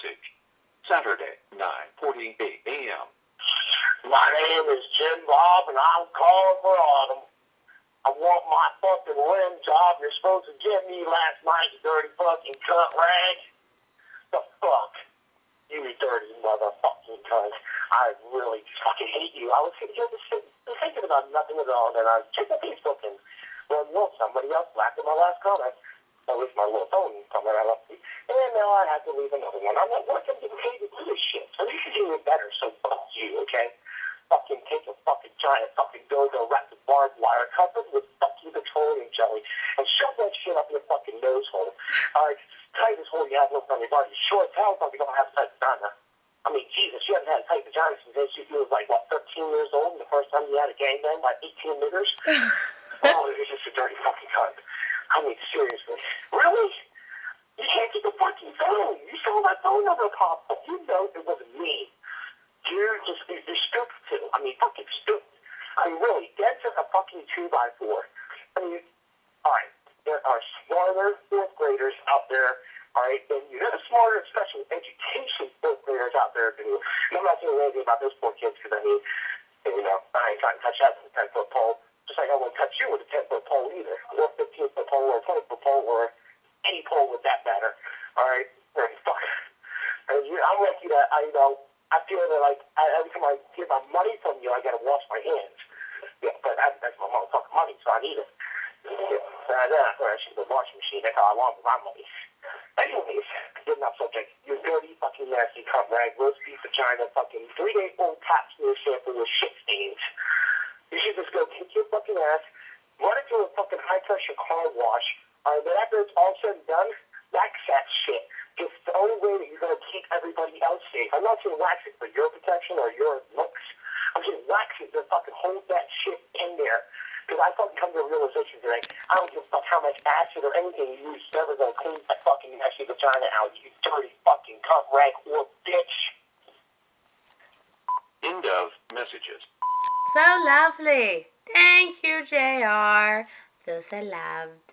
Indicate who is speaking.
Speaker 1: message. Saturday, 9.48 a.m.
Speaker 2: My name is Jim Bob, and I'm calling for Autumn. I want my fucking rim job you're supposed to give me last night, you dirty fucking cunt rag. The fuck? You dirty motherfucking cunt. I really fucking hate you. I was just thinking about nothing at all, and I checked my Facebook and, well, know, somebody else laughed at my last comment. At least my little phone comment I left. And now I have to leave another one. I'm not working to pay to do this shit. So you should do it better, so fuck you, okay? Fucking take a fucking giant fucking dildo wrapped with barbed wire covered with fucking petroleum jelly and shove that shit up your fucking nose hole. Alright, tightest hole you have left on your body. Sure as hell probably don't have tight vagina. I mean, Jesus, you haven't had a tight vagina since you was like, what, 13 years old and the first time you had a gangbang by 18 niggers? oh, you're just a dirty fucking cunt. I mean, seriously. Really? You can't keep a fucking phone. You saw my phone number pop up. You know it wasn't me. You're just, you're stupid too. I mean, fucking stupid. I mean, really, dead as a fucking two by four. I mean, alright, there are smarter fourth graders out there, alright, than you. There are smarter special education fourth graders out there than you. And I'm not saying anything about those poor kids, because I mean, you know, I ain't trying to touch that with a 10 foot pole. Just like I won't touch you with a 10 foot pole either, or 15 foot pole, or 20 foot pole, or any pole with that matter. Alright? And fuck. And you, I'm lucky that I, you know, I feel that like I, every time I get my money from you, I gotta wash my hands. Yeah, but that, that's my motherfucking money, so I need it. Yeah, so I then I thought I should washing machine. That's how I want my money. Anyways, getting off subject. You dirty fucking nasty cunt rag, roast beef vagina, fucking three day old pap smear sample with shit stains. You should just go kick your fucking ass, run it through a fucking high pressure car wash. Alright, but after it's all said and done, wax that shit. It's the only way that you're gonna keep everybody else safe. I'm not saying wax it for your protection or your looks. I'm saying wax it to fucking hold that shit in there. Because I fucking come to a realization today, I don't give a fuck how much acid or anything you use, never gonna clean that fucking nasty vagina out, you dirty fucking cunt rag or bitch.
Speaker 1: End of messages.
Speaker 3: So lovely. Thank you, JR. Feel so loved.